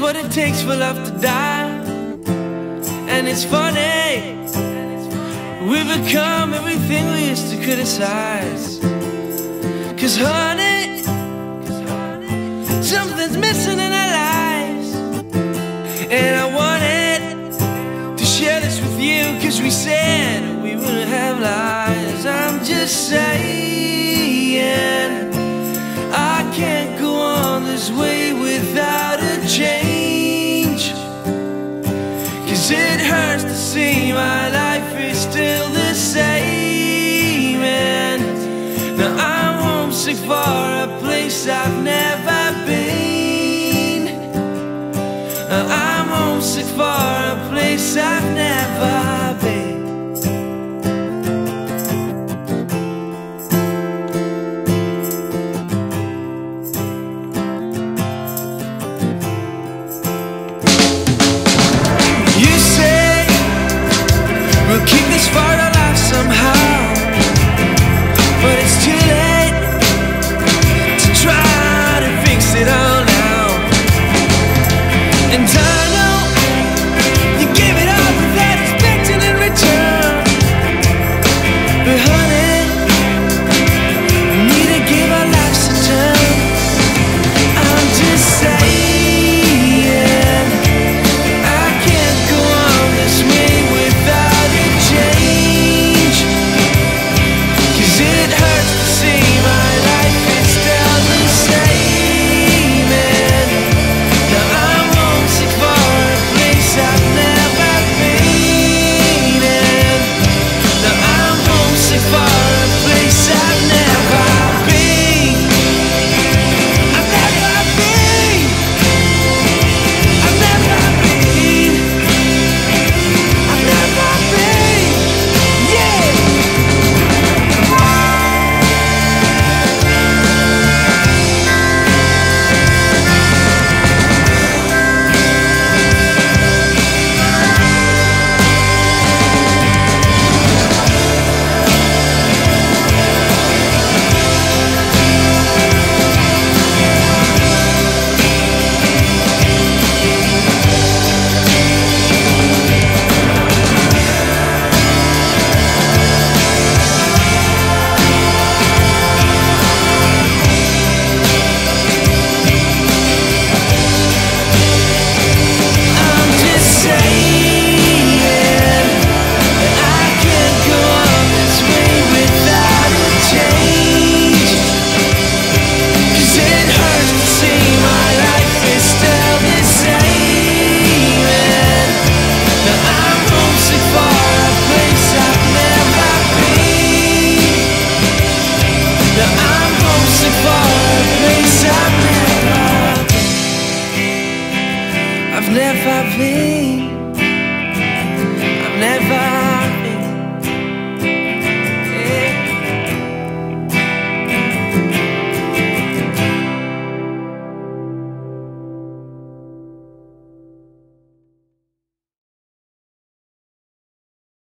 what it takes for love to die. And it's funny, we've become everything we used to criticize. Cause honey, something's missing in our lives. And I wanted to share this with you, cause we said we wouldn't have lies. I'm just saying, I can't go on this way without a change. See my life is still the same. And now I'm homesick for a place I've never been. Now I'm homesick for a place I've never never been.